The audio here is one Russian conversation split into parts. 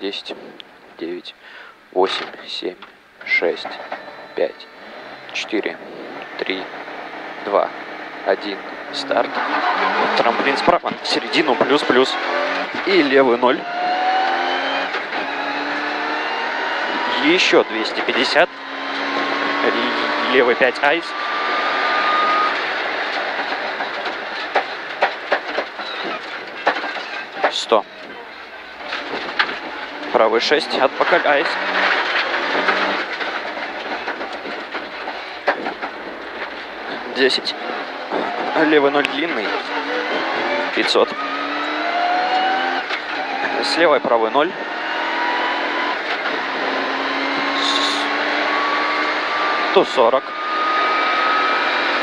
десять, девять, восемь, семь, шесть, пять, четыре, три, два, один. Старт. Трамплин справа, середину, плюс-плюс. И левый ноль. Еще 250. Л- Левый 5 айс. Сто. Правый 6 от айс. Десять. Левый ноль длинный. 500. С левой правый ноль. 140.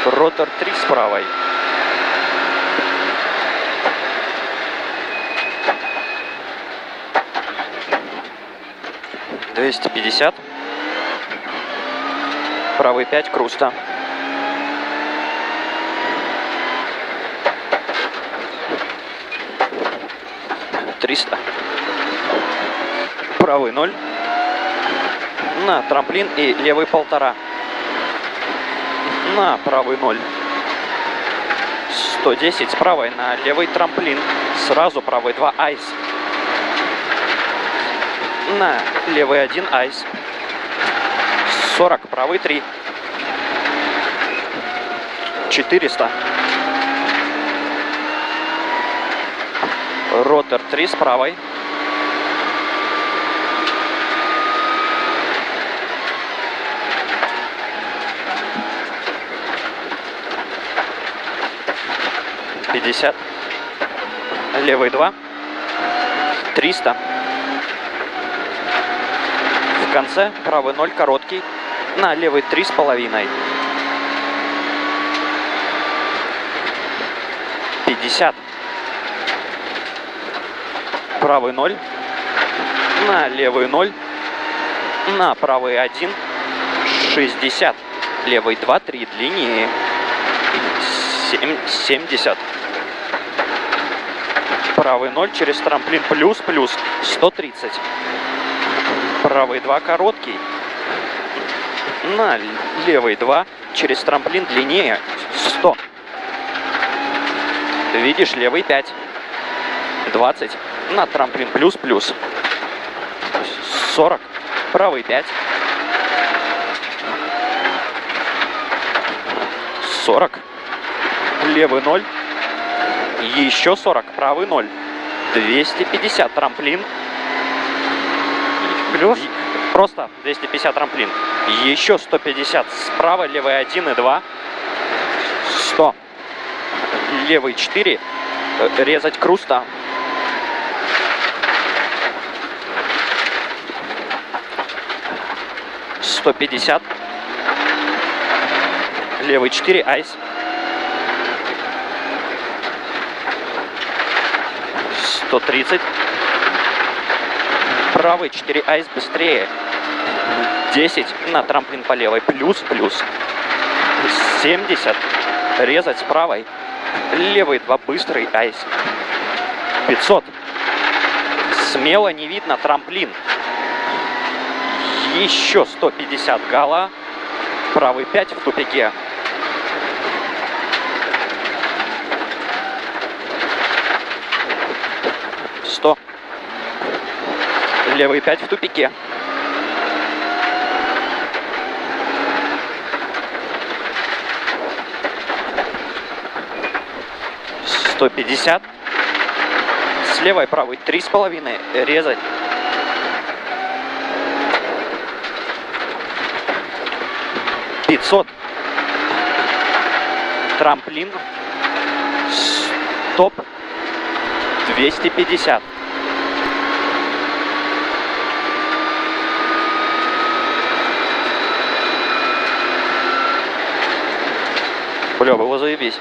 Ротор 3 с правой. Двести пятьдесят. Правый 5 круста. Триста. Правый ноль. На трамплин и левый полтора. На правый ноль. 110 с правой на левый трамплин. Сразу правый 2 айс. На левый 1 айс. 40 правый 3. 400. Ротор 3 с правой. Пятьдесят. Левый 2. 300. Конце правый 0 короткий. На левый три с половиной. 50. Правый 0. На левый 0. На правый 1. 60. Левый 2, 3 длиннее. Семь- 70. Правый 0 через трамплин плюс, плюс. 130. Правый 2 короткий. На левый 2 через трамплин длиннее. 100. Видишь, левый 5. 20. На трамплин плюс, плюс. 40. Правый 5. 40. Левый 0. Еще 40. Правый 0. 250 трамплин. Плюс. Просто 250 трамплин. Еще 150 справа, левый 1 и 2. 100. Левый 4. Э, Резать круста. Сто пятьдесят. Левый 4, айс. Сто тридцать. Правый 4 айс быстрее. 10 на трамплин по левой. Плюс, плюс. 70. Резать с правой. Левый 2 быстрый айс. 500. Смело не видно трамплин. Еще 150 гала. Правый 5 в тупике. Сто. Левый 5 в тупике. Сто пятьдесят. С левой правой три с половиной. Резать. Пятьсот. Трамплин. Стоп. Двести пятьдесят. Бля, было заебись.